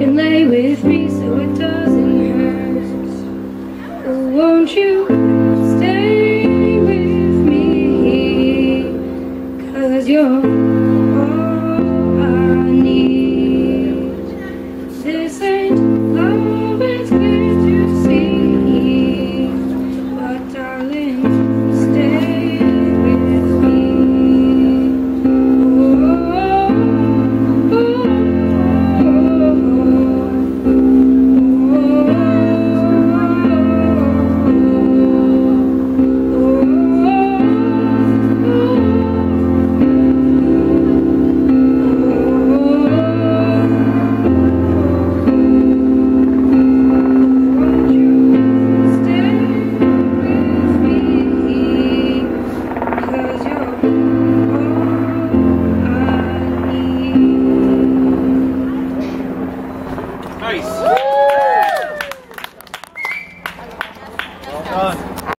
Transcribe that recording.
can lay with me so it doesn't hurt. Oh, won't you? 아.